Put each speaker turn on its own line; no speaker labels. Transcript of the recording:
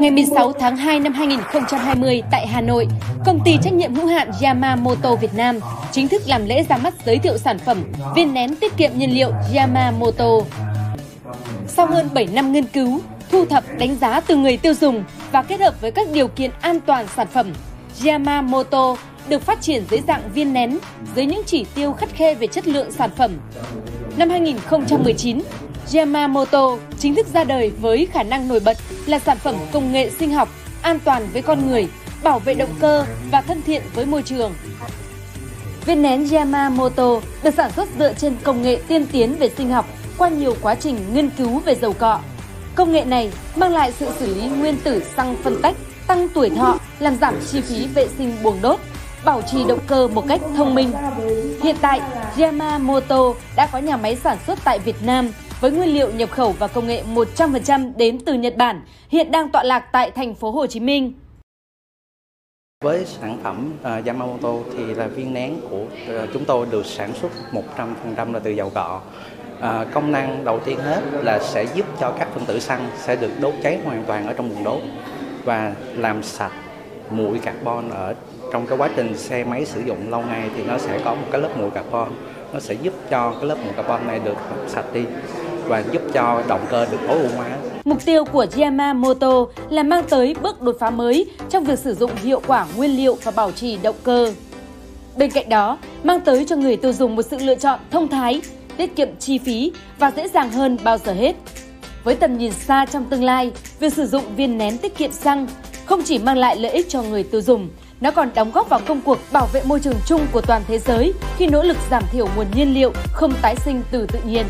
Ngày 16 tháng 2 năm 2020 tại Hà Nội, công ty trách nhiệm hữu hạn Yamamoto Việt Nam chính thức làm lễ ra mắt giới thiệu sản phẩm viên nén tiết kiệm nhiên liệu Yamamoto. Sau hơn 7 năm nghiên cứu, thu thập đánh giá từ người tiêu dùng và kết hợp với các điều kiện an toàn sản phẩm, Yamamoto được phát triển dưới dạng viên nén dưới những chỉ tiêu khắt khe về chất lượng sản phẩm. Năm 2019, Yamamoto chính thức ra đời với khả năng nổi bật là sản phẩm công nghệ sinh học, an toàn với con người, bảo vệ động cơ và thân thiện với môi trường. Viên nén Yamamoto được sản xuất dựa trên công nghệ tiên tiến về sinh học qua nhiều quá trình nghiên cứu về dầu cọ. Công nghệ này mang lại sự xử lý nguyên tử xăng phân tách, tăng tuổi thọ, làm giảm chi phí vệ sinh buồng đốt, bảo trì động cơ một cách thông minh. Hiện tại, Yamamoto đã có nhà máy sản xuất tại Việt Nam với nguyên liệu nhập khẩu và công nghệ 100% đến từ Nhật Bản, hiện đang tọa lạc tại thành phố Hồ Chí Minh.
Với sản phẩm uh, Yamamoto thì là viên nén của uh, chúng tôi được sản xuất 100% là từ dầu cọ. À, công năng đầu tiên hết là sẽ giúp cho các phân tử xăng sẽ được đốt cháy hoàn toàn ở trong buồng đốt và làm sạch muội carbon ở trong cái quá trình xe máy sử dụng lâu ngày thì nó sẽ có một cái lớp muội carbon nó sẽ giúp cho cái lớp bụi carbon này được sạch đi và giúp cho động cơ được tối ưu hóa.
Mục tiêu của Yamamoto là mang tới bước đột phá mới trong việc sử dụng hiệu quả nguyên liệu và bảo trì động cơ. Bên cạnh đó, mang tới cho người tiêu dùng một sự lựa chọn thông thái, tiết kiệm chi phí và dễ dàng hơn bao giờ hết. Với tầm nhìn xa trong tương lai, việc sử dụng viên nén tiết kiệm xăng không chỉ mang lại lợi ích cho người tiêu dùng, nó còn đóng góp vào công cuộc bảo vệ môi trường chung của toàn thế giới khi nỗ lực giảm thiểu nguồn nhiên liệu không tái sinh từ tự nhiên.